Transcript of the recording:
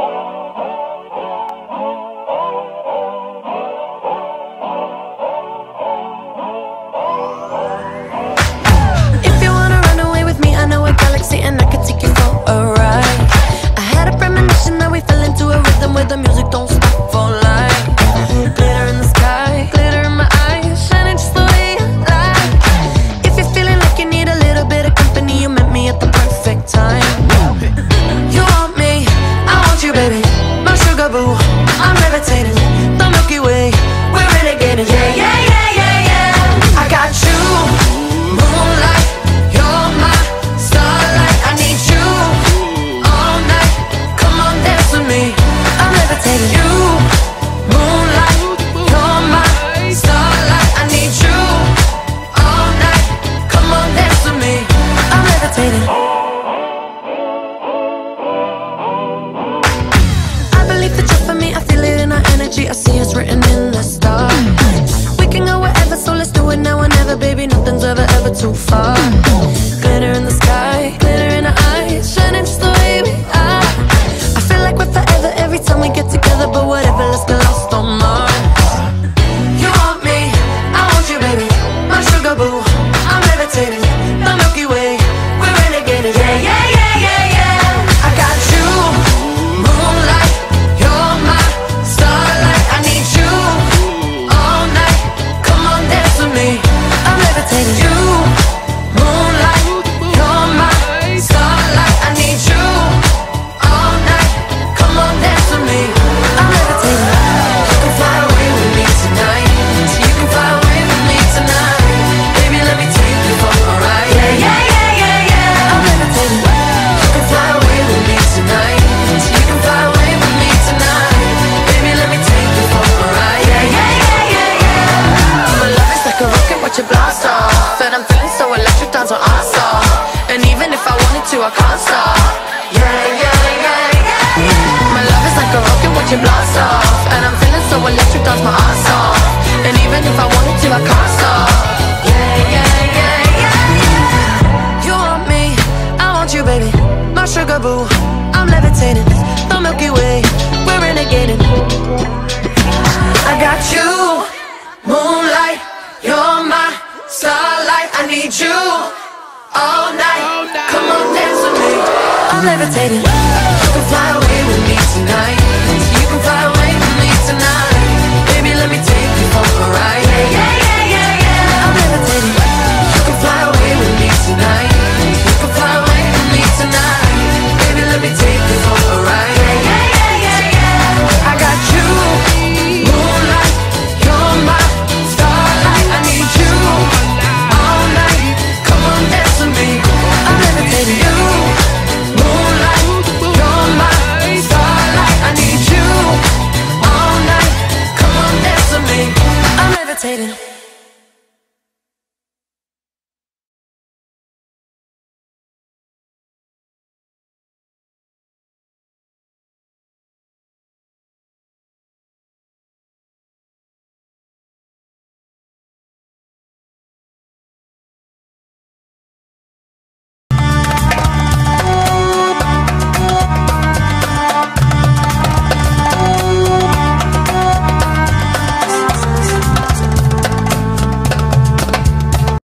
Oh. I see it's written off. And I'm feeling so electric, dance my ass off. And even if I wanted to, I can't stop. Yeah, yeah, yeah, yeah, yeah You want me, I want you, baby. My sugar boo, I'm levitating. The Milky Way, we're renegading. I got you, moonlight You're my starlight. I need you all night. Come on, dance with me. I'm levitating, I can fly away.